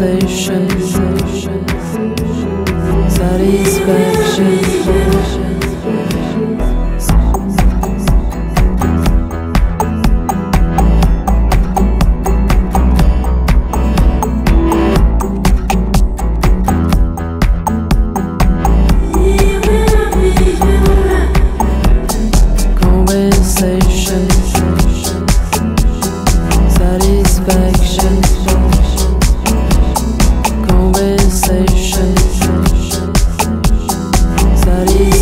conversation, somebody